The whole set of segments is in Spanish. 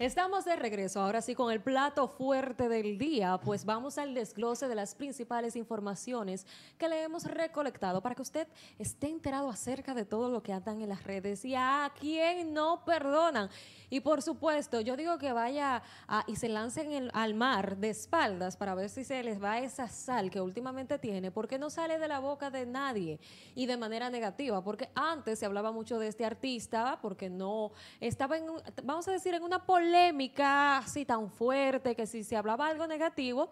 Estamos de regreso, ahora sí, con el plato fuerte del día, pues vamos al desglose de las principales informaciones que le hemos recolectado para que usted esté enterado acerca de todo lo que andan en las redes y a quien no perdonan. Y por supuesto, yo digo que vaya y se lancen al mar de espaldas para ver si se les va esa sal que últimamente tiene, porque no sale de la boca de nadie y de manera negativa, porque antes se hablaba mucho de este artista, porque no estaba en, vamos a decir, en una polémica así tan fuerte que si se hablaba algo negativo,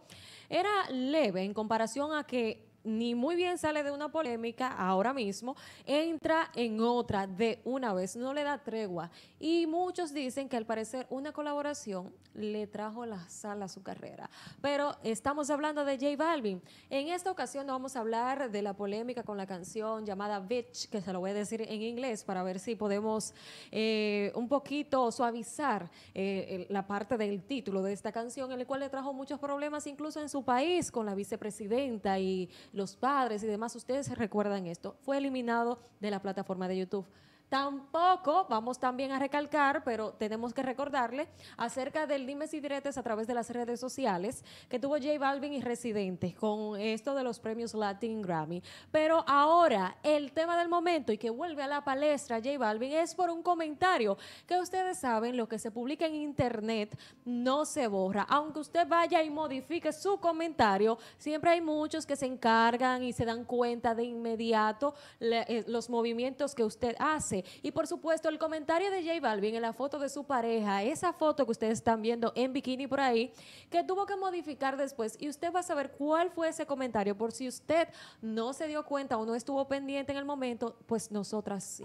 era leve en comparación a que ni muy bien sale de una polémica ahora mismo, entra en otra de una vez, no le da tregua. Y muchos dicen que al parecer una colaboración le trajo la sal a su carrera. Pero estamos hablando de J Balvin. En esta ocasión no vamos a hablar de la polémica con la canción llamada Bitch, que se lo voy a decir en inglés para ver si podemos eh, un poquito suavizar eh, la parte del título de esta canción, en el cual le trajo muchos problemas incluso en su país con la vicepresidenta y los padres y demás. Ustedes recuerdan esto. Fue eliminado de la plataforma de YouTube. Tampoco vamos también a recalcar, pero tenemos que recordarle acerca del dimes y diretes a través de las redes sociales que tuvo J Balvin y Residente con esto de los premios Latin Grammy. Pero ahora el tema del momento y que vuelve a la palestra J Balvin es por un comentario que ustedes saben, lo que se publica en internet no se borra. Aunque usted vaya y modifique su comentario, siempre hay muchos que se encargan y se dan cuenta de inmediato eh, los movimientos que usted hace. Y por supuesto, el comentario de J Balvin en la foto de su pareja, esa foto que ustedes están viendo en bikini por ahí, que tuvo que modificar después. Y usted va a saber cuál fue ese comentario, por si usted no se dio cuenta o no estuvo pendiente en el momento, pues nosotras sí.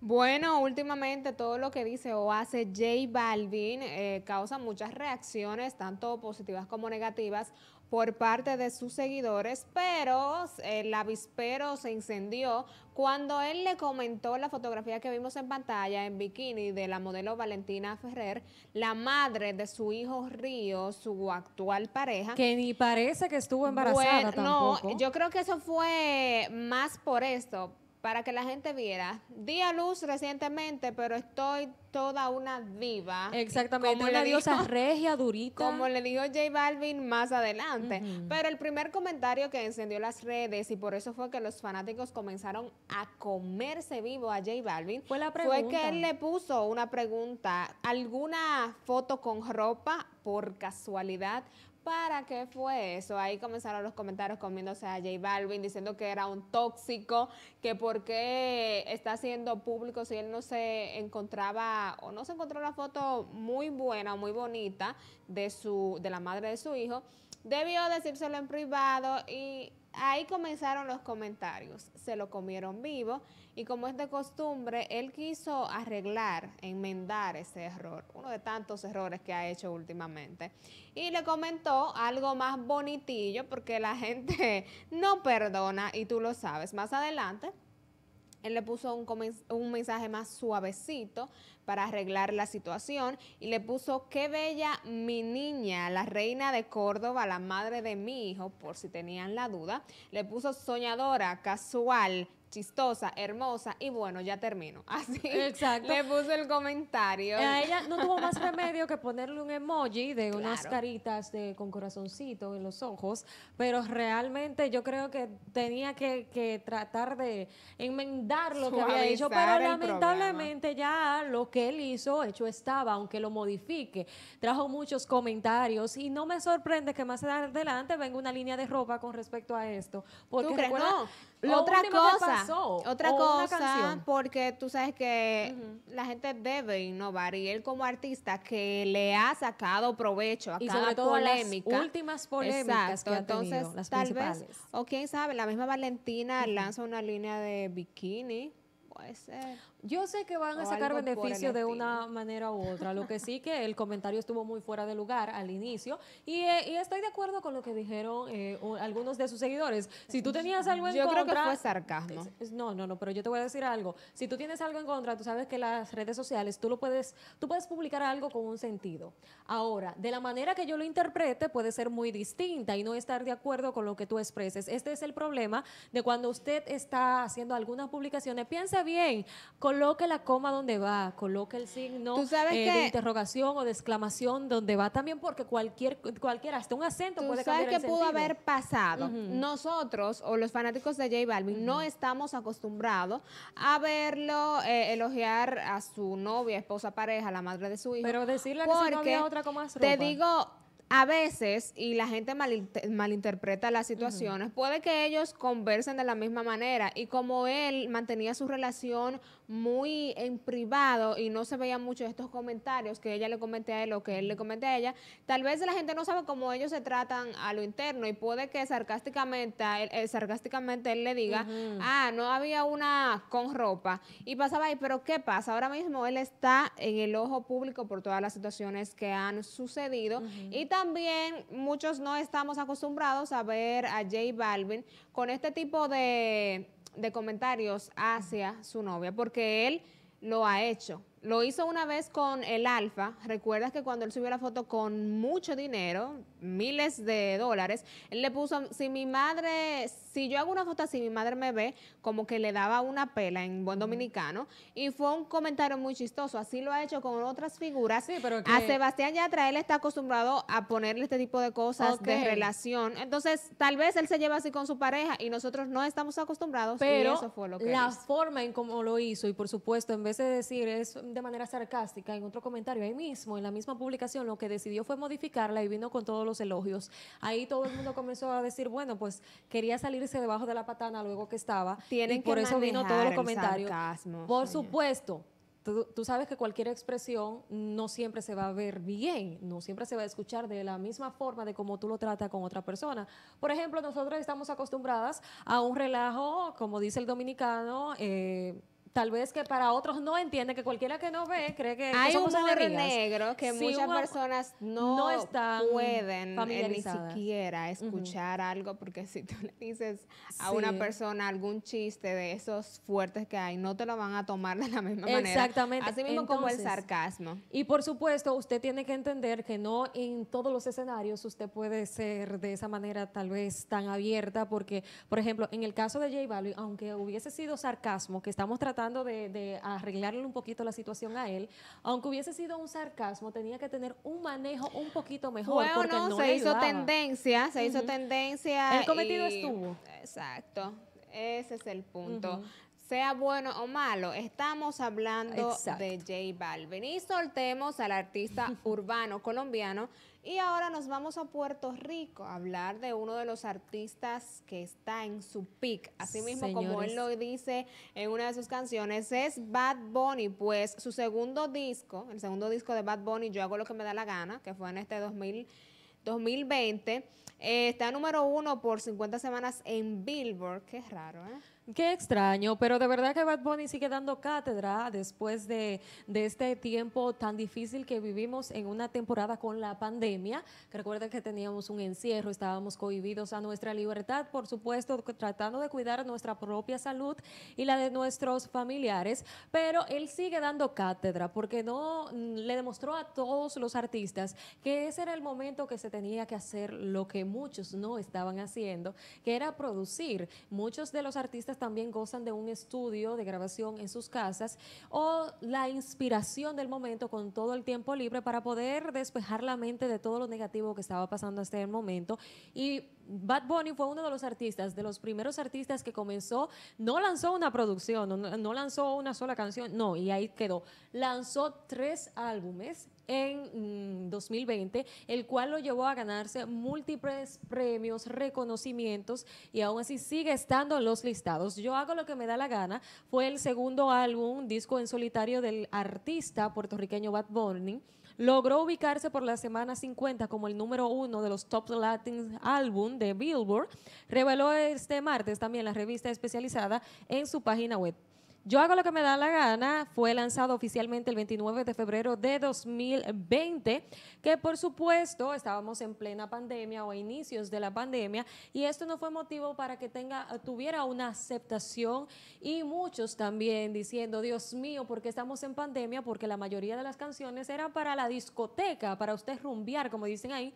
Bueno, últimamente todo lo que dice o hace J Balvin eh, causa muchas reacciones, tanto positivas como negativas por parte de sus seguidores, pero el avispero se incendió cuando él le comentó la fotografía que vimos en pantalla en bikini de la modelo Valentina Ferrer, la madre de su hijo Río, su actual pareja. Que ni parece que estuvo embarazada tampoco. No, yo creo que eso fue más por esto, para que la gente viera. Di a luz recientemente, pero estoy toda una viva. Exactamente, como una diosa regia, durita. Como le dijo J Balvin más adelante. Pero el primer comentario que encendió las redes, y por eso fue que los fanáticos comenzaron a comerse vivo a J Balvin, fue, la pregunta. fue que él le puso una pregunta, ¿alguna foto con ropa por casualidad? ¿Para qué fue eso? Ahí comenzaron los comentarios comiéndose a J Balvin diciendo que era un tóxico, que por qué está haciendo público si él no se encontraba o no se encontró la foto muy buena, muy bonita de su de la madre de su hijo. Debió decírselo en privado y ahí comenzaron los comentarios. Se lo comieron vivo y como es de costumbre, él quiso arreglar, enmendar ese error, uno de tantos errores que ha hecho últimamente. Y le comentó algo más bonitillo porque la gente no perdona y tú lo sabes. Más adelante él le puso un, un, mensaje más suavecito para arreglar la situación y le puso, qué bella mi niña, la reina de Córdoba, la madre de mi hijo, por si tenían la duda. Le puso soñadora, casual, chistosa, hermosa y bueno, ya termino. Así Exacto. le puso el comentario. A ella no tuvo más remedio que ponerle un emoji de unas caritas de, con corazoncito en los ojos, pero realmente yo creo que tenía que, tratar de enmendar lo que había hecho, pero lamentablemente ya lo que él hizo hecho estaba, aunque lo modifique. Trajo muchos comentarios y no me sorprende que más adelante venga una línea de ropa con respecto a esto. Porque ¿Tú otra cosa, otra cosa, porque tú sabes que la gente debe innovar y él como artista que le ha sacado provecho a y cada sobre todo polémica. Las últimas polémicas que ha entonces tenido, las tal vez, o quién sabe, la misma Valentina lanza una línea de bikini, puede ser. Yo sé que van a sacar beneficio de una manera u otra. Lo que sí que el comentario estuvo muy fuera de lugar al inicio y, eh, estoy de acuerdo con lo que dijeron eh, algunos de sus seguidores. Si tú tenías algo en contra... Yo creo que fue sarcasmo. no, no, no, pero yo te voy a decir algo. Si tú tienes algo en contra, tú sabes que las redes sociales, tú lo puedes, tú puedes publicar algo con un sentido. Ahora, de la manera que yo lo interprete puede ser muy distinta y no estar de acuerdo con lo que tú expreses. Este es el problema de cuando usted está haciendo algunas publicaciones. Piensa bien bien, coloque la coma donde va, coloque el signo Tú sabes eh, que- de interrogación o de exclamación donde va también, porque cualquier, cualquiera, hasta un acento Tú puede sabes cambiar que el pudo sentido. haber pasado. Nosotros o los fanáticos de J Balvin no estamos acostumbrados a verlo eh, elogiar a su novia, esposa, pareja, la madre de su hijo. Pero decirle que si no porque había otra con más Te ropa. digo, a veces, y la gente malinte- malinterpreta las situaciones, puede que ellos conversen de la misma manera. Y como él mantenía su relación muy en privado y no se veían mucho estos comentarios que ella le comenté a él o que él le comenté a ella, tal vez la gente no sabe cómo ellos se tratan a lo interno y puede que sarcásticamente, él, eh, sarcásticamente él le diga, ah, no había una con ropa. Y pasaba ahí, pero ¿qué pasa? Ahora mismo él está en el ojo público por todas las situaciones que han sucedido y también muchos no estamos acostumbrados a ver a J Balvin con este tipo de, de comentarios hacia su novia, porque él lo ha hecho. Lo hizo una vez con el Alfa. Recuerdas que cuando él subió la foto con mucho dinero, miles de dólares, él le puso, si mi madre, si yo hago una foto así, mi madre me ve, como que le daba una pela en buen dominicano. Y fue un comentario muy chistoso. Así lo ha hecho con otras figuras. Sí, pero A Sebastián Yatra, él está acostumbrado a ponerle este tipo de cosas de relación. Entonces, tal vez él se lleva así con su pareja y nosotros no estamos acostumbrados. Pero y eso fue lo que la hizo. forma en cómo lo hizo, y por supuesto, en vez de decir es de manera sarcástica, en otro comentario, ahí mismo, en la misma publicación, lo que decidió fue modificarla y vino con todos los elogios. Ahí todo el mundo comenzó a decir, bueno, pues quería salirse debajo de la patana luego que estaba. Tienen y por que eso vino todos los comentarios. sarcasmo, por señor. supuesto. Tú, tú sabes que cualquier expresión no siempre se va a ver bien, no siempre se va a escuchar de la misma forma de como tú lo tratas con otra persona. Por ejemplo, nosotros estamos acostumbradas a un relajo, como dice el dominicano, eh, tal vez que para otros no entiende, que cualquiera que no ve cree que, que Hay somos humor enemigas. negro que Sí, muchas personas no, no están pueden eh, ni siquiera escuchar algo, porque si tú le dices a una persona algún chiste de esos fuertes que hay, no te lo van a tomar de la misma manera. Exactamente. Así mismo como el sarcasmo. Y por supuesto, usted tiene que entender que no en todos los escenarios usted puede ser de esa manera tal vez tan abierta, porque, por ejemplo, en el caso de J Balvin, aunque hubiese sido sarcasmo, que estamos tratando de, de arreglarle un poquito la situación a él, aunque hubiese sido un sarcasmo, tenía que tener un manejo un poquito mejor. Fue o porque no, se le hizo tendencia, se hizo tendencia. El cometido y- estuvo. Exacto, ese es el punto. Sea bueno o malo, estamos hablando Exacto. de J Balvin. Y soltemos al artista urbano colombiano. Y ahora nos vamos a Puerto Rico a hablar de uno de los artistas que está en su peak. Así mismo como él lo dice en una de sus canciones, es Bad Bunny. Pues su segundo disco, el segundo disco de Bad Bunny, Yo hago lo que me da la gana, que fue en este 2000, 2020, eh, está número uno por 50 semanas en Billboard. Qué raro, ¿eh? Qué extraño, pero de verdad que Bad Bunny sigue dando cátedra después de, de este tiempo tan difícil que vivimos en una temporada con la pandemia. Recuerden que teníamos un encierro, estábamos cohibidos a nuestra libertad, por supuesto, tratando de cuidar nuestra propia salud y la de nuestros familiares, pero él sigue dando cátedra porque no mm, le demostró a todos los artistas que ese era el momento que se tenía que hacer lo que muchos no estaban haciendo, que era producir. Muchos de los artistas también gozan de un estudio de grabación en sus casas o la inspiración del momento con todo el tiempo libre para poder despejar la mente de todo lo negativo que estaba pasando hasta el momento. Y Bad Bunny fue uno de los artistas, de los primeros artistas que comenzó, no lanzó una producción, no, no lanzó una sola canción, no, y ahí quedó. Lanzó tres álbumes en mm, 2020, el cual lo llevó a ganarse múltiples premios, reconocimientos y aún así sigue estando en los listados. Yo hago lo que me da la gana. Fue el segundo álbum, disco en solitario del artista puertorriqueño Bad Bunny. Logró ubicarse por la semana 50 como el número uno de los Top Latin Album de Billboard. Reveló este martes también la revista especializada en su página web. Yo hago lo que me da la gana. Fue lanzado oficialmente el 29 de febrero de 2020, que por supuesto estábamos en plena pandemia o a inicios de la pandemia y esto no fue motivo para que tenga tuviera una aceptación y muchos también diciendo, Dios mío, ¿por qué estamos en pandemia? Porque la mayoría de las canciones eran para la discoteca, para usted rumbear, como dicen ahí,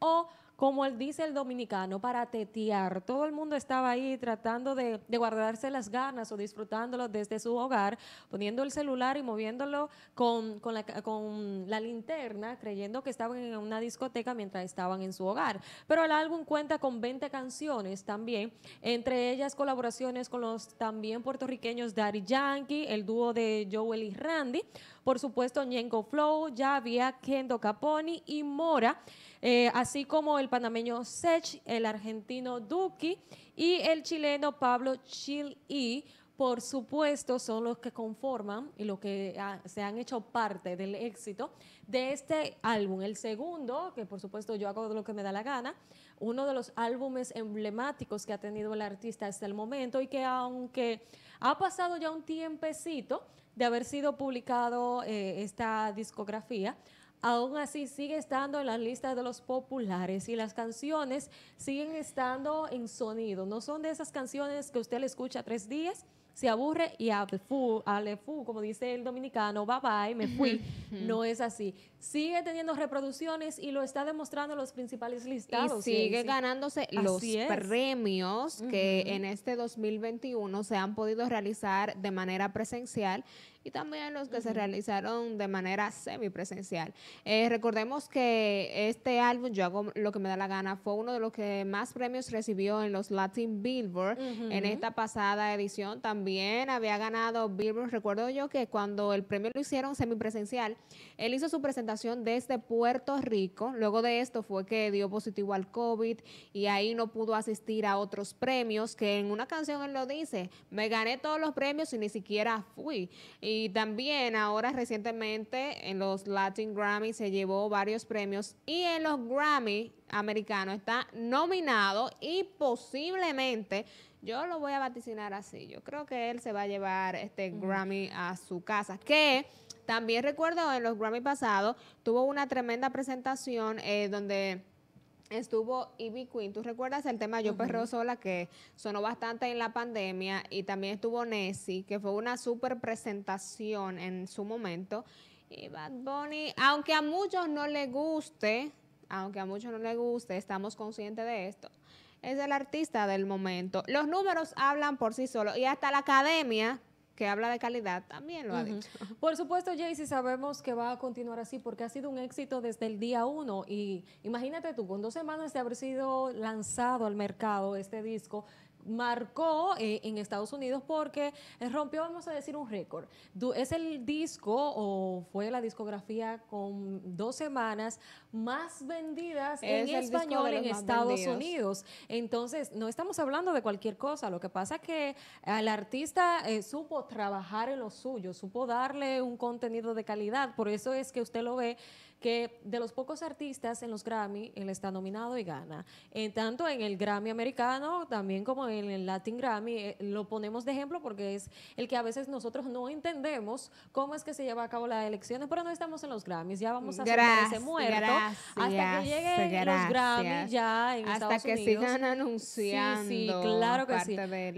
o como él dice el dominicano, para tetear. Todo el mundo estaba ahí tratando de, guardarse las ganas o disfrutándolo desde su hogar, poniendo el celular y moviéndolo con, la, con la linterna, creyendo que estaban en una discoteca mientras estaban en su hogar. Pero el álbum cuenta con 20 canciones también, entre ellas colaboraciones con los también puertorriqueños Daddy Yankee, el dúo de Joel y Randy, por supuesto Ñengo Flow, Javia, Kendo Caponi y Mora. Eh, así como el panameño Sech, el argentino Duki y el chileno Pablo Chil-I, por supuesto, son los que conforman y los que ah, se han hecho parte del éxito de este álbum. El segundo, que por supuesto yo hago lo que me da la gana, uno de los álbumes emblemáticos que ha tenido el artista hasta el momento y que aunque ha pasado ya un tiempecito de haber sido publicado eh, esta discografía, aún así sigue estando en las listas de los populares y las canciones siguen estando en sonido. No son de esas canciones que usted le escucha tres días se aburre y a fu, fu, como dice el dominicano, bye bye, me fui. no es así. Sigue teniendo reproducciones y lo está demostrando los principales listados. Y sigue ganándose los premios que en este 2021 se han podido realizar de manera presencial y también los que se realizaron de manera semipresencial. Eh, recordemos que este álbum, Yo hago lo que me da la gana, fue uno de los que más premios recibió en los Latin Billboard en esta pasada edición. También había ganado Billboard. Recuerdo yo que cuando el premio lo hicieron semipresencial, él hizo su presentación desde Puerto Rico. Luego de esto fue que dio positivo al COVID y ahí no pudo asistir a otros premios, que en una canción él lo dice, me gané todos los premios y ni siquiera fui. Y también ahora recientemente en los Latin Grammy se llevó varios premios y en los Grammy americanos está nominado y posiblemente yo lo voy a vaticinar así. Yo creo que él se va a llevar este Grammy a su casa. Que también recuerdo en los Grammy pasados tuvo una tremenda presentación eh, donde estuvo Ivy Queen. ¿Tú recuerdas el tema Yo Perro Sola que sonó bastante en la pandemia? Y también estuvo Nessie, que fue una super presentación en su momento. Y Bad Bunny, aunque a muchos no le guste, aunque a muchos no le guste, estamos conscientes de esto. Es el artista del momento. Los números hablan por sí solos y hasta la academia que habla de calidad también lo ha dicho. Por supuesto, Jaycee, sabemos que va a continuar así porque ha sido un éxito desde el día uno. Y imagínate tú, con dos semanas de haber sido lanzado al mercado este disco, marcó eh, en Estados Unidos porque rompió, vamos a decir, un récord. Es el disco o fue la discografía con dos semanas más vendidas en español en Estados Unidos. Entonces, no estamos hablando de cualquier cosa. Lo que pasa es que el artista eh, supo trabajar en lo suyo, supo darle un contenido de calidad. Por eso es que usted lo ve que de los pocos artistas en los Grammy, él está nominado y gana. En tanto en el Grammy americano, también como en el Latin Grammy, eh, lo ponemos de ejemplo porque es el que a veces nosotros no entendemos cómo es que se lleva a cabo las elecciones, pero no estamos en los Grammys, ya vamos a hacer ese muerto hasta que lleguen los Grammys ya en hasta que sigan anunciando. Sí, claro que sí.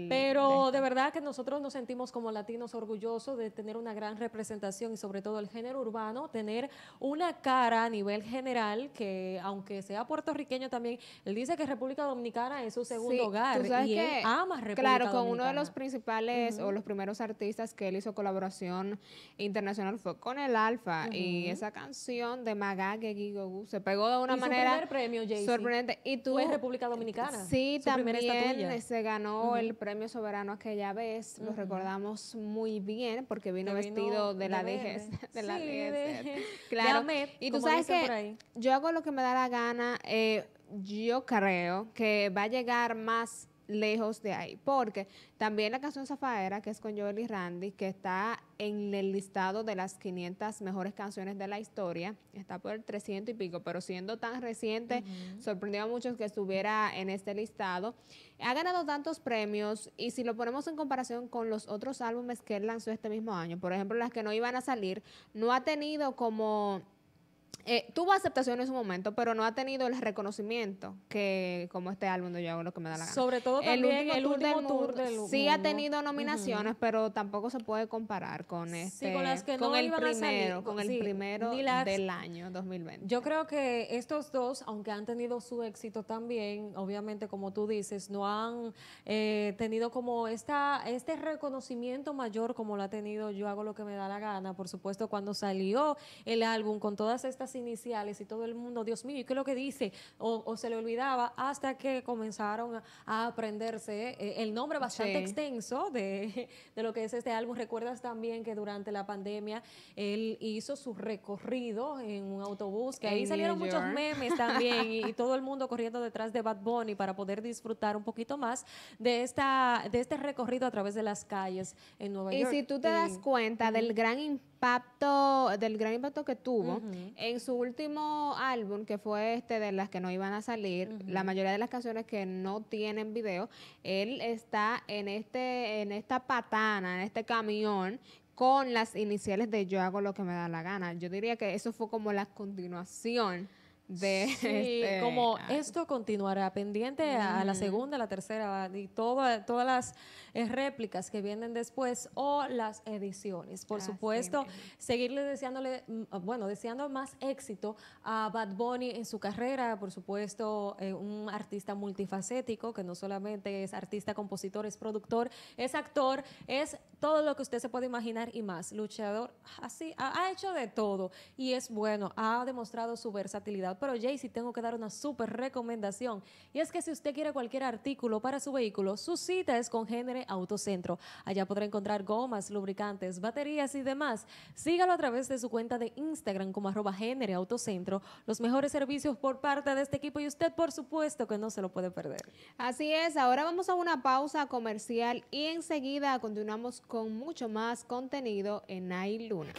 pero de verdad que nosotros nos sentimos como latinos orgullosos de tener una gran representación y sobre todo el género urbano, tener una a nivel general, que aunque sea puertorriqueño también, él dice que República Dominicana es su segundo hogar y él ama República Claro, con uno de los principales o los primeros artistas que él hizo colaboración internacional fue con el Alfa y esa canción de Magage Gigogu se pegó de una manera premio, sorprendente. Y tú fue República Dominicana. Sí, también se ganó el premio soberano aquella vez, lo recordamos muy bien porque vino, vestido de, la vejez, de la Claro. Y tú sabes que yo hago lo que me da la gana. Eh, yo creo que va a llegar más lejos de ahí, porque también la canción Zafaera, que es con Joel y Randy, que está en el listado de las 500 mejores canciones de la historia, está por el 300 y pico, pero siendo tan reciente, sorprendió a muchos que estuviera en este listado. Ha ganado tantos premios y si lo ponemos en comparación con los otros álbumes que él lanzó este mismo año, por ejemplo, las que no iban a salir, no ha tenido como eh, tuvo aceptación en su momento, pero no ha tenido el reconocimiento que como este álbum de Yo hago lo que me da la gana. Sobre todo también el último tour, del, del sí ha tenido nominaciones, pero tampoco se puede comparar con este con, las que con no el iban primero, a salir, con el sí, primero ni las- del año 2020. Yo creo que estos dos, aunque han tenido su éxito también, obviamente como tú dices, no han eh, tenido como esta, este reconocimiento mayor como lo ha tenido Yo hago lo que me da la gana. Por supuesto, cuando salió el álbum con todas estas iniciales y todo el mundo, Dios mío, ¿y qué es lo que dice? O, o se le olvidaba hasta que comenzaron a, a aprenderse eh, el nombre bastante Sí. extenso de, de lo que es este álbum. Recuerdas también que durante la pandemia él hizo su recorrido en un autobús, que ahí salieron muchos memes también y, y todo el mundo corriendo detrás de Bad Bunny para poder disfrutar un poquito más de esta de este recorrido a través de las calles en Nueva Y York. si tú te das Y- cuenta del gran impacto, del gran impacto que tuvo Ujú. en su último álbum, que fue este de las que no iban a salir, la mayoría de las canciones que no tienen video, él está en este, en esta patana, en este camión con las iniciales de yo hago lo que me da la gana. Yo diría que eso fue como la continuación de Sí, este como álbum. esto continuará pendiente a, a la segunda, la tercera y toda- todas las eh, réplicas que vienen después o las ediciones. Por supuesto, seguirle deseándole, mm, ah, bueno, deseando más éxito a Bad Bunny en su carrera, por supuesto, eh, un artista multifacético que no solamente es artista, compositor, es productor, es actor, es todo lo que usted se puede imaginar y más. Luchador, así, ha, ha hecho de todo y es bueno, ha demostrado su versatilidad. Pero Jay, si tengo que dar una súper recomendación y es que si usted quiere cualquier artículo para su vehículo, su cita es con Génere Autocentro. Allá podrá encontrar gomas, lubricantes, baterías y demás. Sígalo a través de su cuenta de Instagram como arroba Génere Autocentro. Los mejores servicios por parte de este equipo y usted, por supuesto, que no se lo puede perder. Así es, ahora vamos a una pausa comercial y enseguida continuamos con mucho más contenido en Ay Luna.